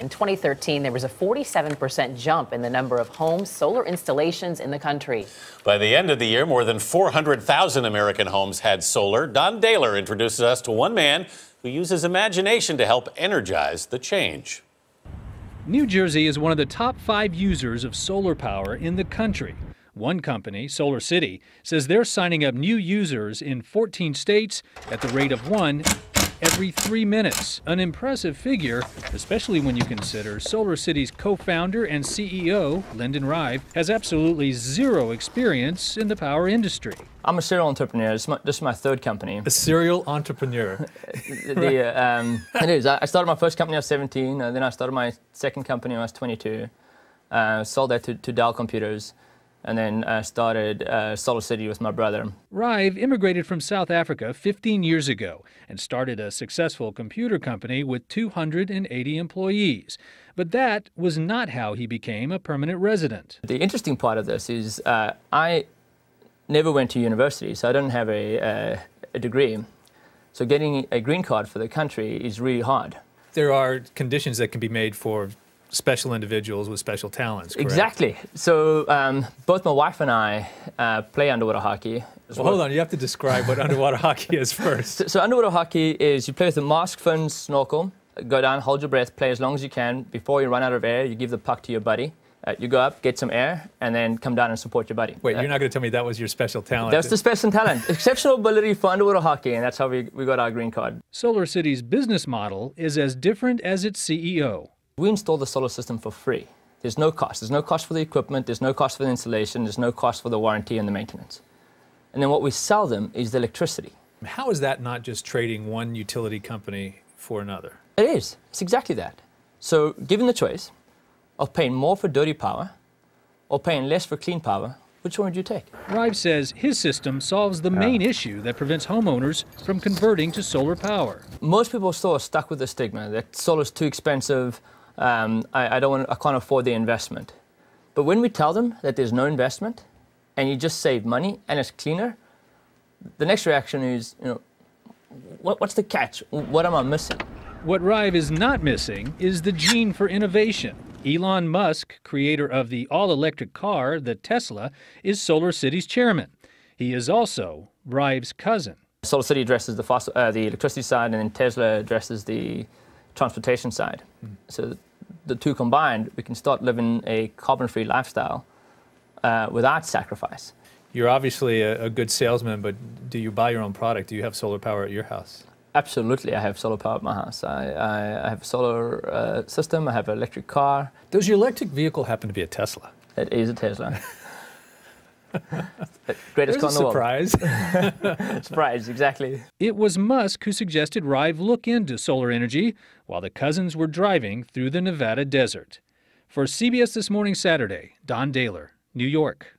In 2013, there was a 47% jump in the number of home solar installations in the country. By the end of the year, more than 400,000 American homes had solar. Don Dahler introduces us to one man who uses imagination to help energize the change. New Jersey is one of the top five users of solar power in the country. One company, Solar City, says they're signing up new users in 14 states at the rate of one every three minutes. An impressive figure, especially when you consider Solar City's co founder and CEO, Lyndon Rive, has absolutely zero experience in the power industry. I'm a serial entrepreneur. This is my, this is my third company. A serial entrepreneur. the, uh, um, it is. I started my first company when I was 17, and then I started my second company when I was 22. Uh, sold that to, to Dell Computers and then uh, started uh, Solar City with my brother. Rive immigrated from South Africa 15 years ago and started a successful computer company with 280 employees. But that was not how he became a permanent resident. The interesting part of this is uh, I never went to university, so I don't have a, a degree. So getting a green card for the country is really hard. There are conditions that can be made for special individuals with special talents. Correct? Exactly. So um, both my wife and I uh, play underwater hockey. Well, hold on, you have to describe what underwater hockey is first. So, so, underwater hockey is you play with a mask, fin, snorkel, go down, hold your breath, play as long as you can. Before you run out of air, you give the puck to your buddy. Uh, you go up, get some air, and then come down and support your buddy. Wait, uh, you're not going to tell me that was your special talent? That's the special talent. Exceptional ability for underwater hockey, and that's how we, we got our green card. Solar City's business model is as different as its CEO. We install the solar system for free. There's no cost. There's no cost for the equipment, there's no cost for the installation, there's no cost for the warranty and the maintenance. And then what we sell them is the electricity. How is that not just trading one utility company for another? It is. It's exactly that. So, given the choice of paying more for dirty power or paying less for clean power, which one would you take? Rive says his system solves the main issue that prevents homeowners from converting to solar power. Most people still are stuck with the stigma that solar is too expensive, um, I, I, don't want, I can't afford the investment. But when we tell them that there's no investment and you just save money and it's cleaner, the next reaction is, you know, what, what's the catch? What am I missing? What Rive is not missing is the gene for innovation. Elon Musk, creator of the all electric car, the Tesla, is Solar City's chairman. He is also Rive's cousin. Solar City addresses the, fossil, uh, the electricity side, and then Tesla addresses the transportation side. Mm. So the two combined, we can start living a carbon-free lifestyle uh, without sacrifice. You're obviously a, a, good salesman, but do you buy your own product? Do you have solar power at your house? Absolutely, I have solar power at my house. I, I, I have a solar uh, system. I have an electric car. Does your electric vehicle happen to be a Tesla? It is a Tesla. Greatest car in the surprise. world. surprise, exactly. It was Musk who suggested Rive look into solar energy while the cousins were driving through the Nevada desert. For CBS This Morning Saturday, Don Dahler, New York.